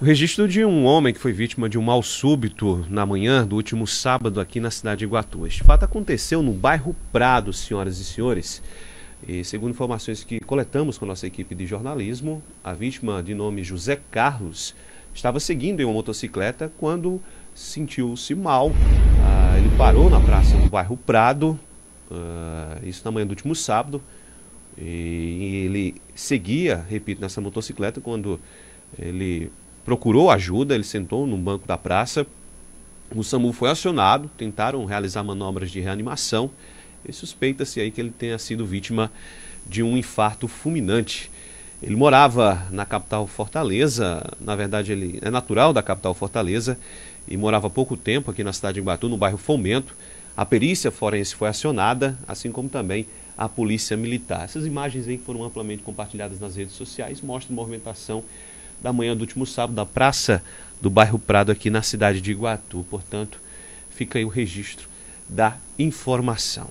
O registro de um homem que foi vítima de um mal súbito na manhã do último sábado aqui na cidade de Iguatu. Este fato aconteceu no bairro Prado, senhoras e senhores. E segundo informações que coletamos com nossa equipe de jornalismo, a vítima de nome José Carlos estava seguindo em uma motocicleta quando sentiu-se mal. Ah, ele parou na praça do bairro Prado, ah, isso na manhã do último sábado. E ele seguia, repito, nessa motocicleta quando ele procurou ajuda, ele sentou num banco da praça. O SAMU foi acionado, tentaram realizar manobras de reanimação e suspeita-se aí que ele tenha sido vítima de um infarto fulminante. Ele morava na capital Fortaleza, na verdade ele é natural da capital Fortaleza e morava há pouco tempo aqui na cidade de Iguatu, no bairro Fomento. A perícia forense foi acionada, assim como também a polícia militar. Essas imagens aí foram amplamente compartilhadas nas redes sociais mostram movimentação da manhã do último sábado da praça do bairro Prado aqui na cidade de Iguatu. Portanto, fica aí o registro da informação.